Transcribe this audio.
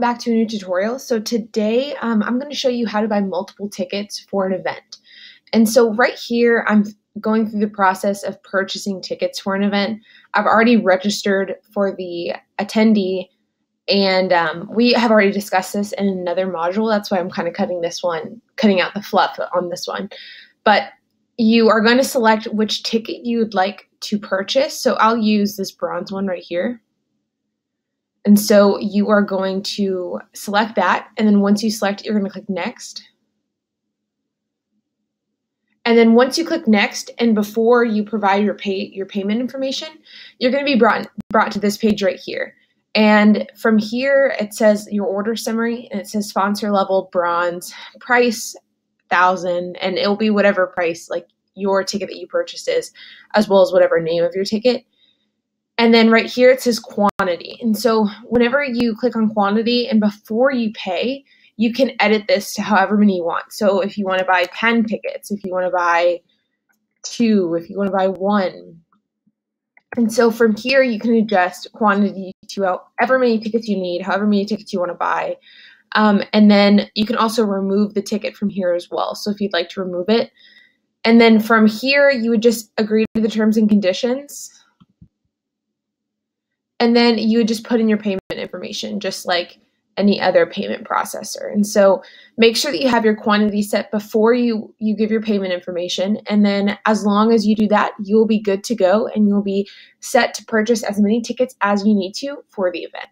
back to a new tutorial. So today um, I'm going to show you how to buy multiple tickets for an event. And so right here, I'm going through the process of purchasing tickets for an event. I've already registered for the attendee and um, we have already discussed this in another module. That's why I'm kind of cutting this one, cutting out the fluff on this one. But you are going to select which ticket you would like to purchase. So I'll use this bronze one right here. And so you are going to select that. And then once you select you're going to click next. And then once you click next and before you provide your pay your payment information, you're going to be brought brought to this page right here. And from here it says your order summary and it says sponsor level bronze, price 1000 and it'll be whatever price like your ticket that you purchased is as well as whatever name of your ticket. And then right here it says quantity. And so whenever you click on quantity and before you pay, you can edit this to however many you want. So if you want to buy 10 tickets, if you want to buy two, if you want to buy one. And so from here, you can adjust quantity to however many tickets you need, however many tickets you want to buy. Um, and then you can also remove the ticket from here as well. So if you'd like to remove it. And then from here, you would just agree to the terms and conditions and then you would just put in your payment information just like any other payment processor. And so make sure that you have your quantity set before you you give your payment information and then as long as you do that, you will be good to go and you'll be set to purchase as many tickets as you need to for the event.